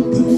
Música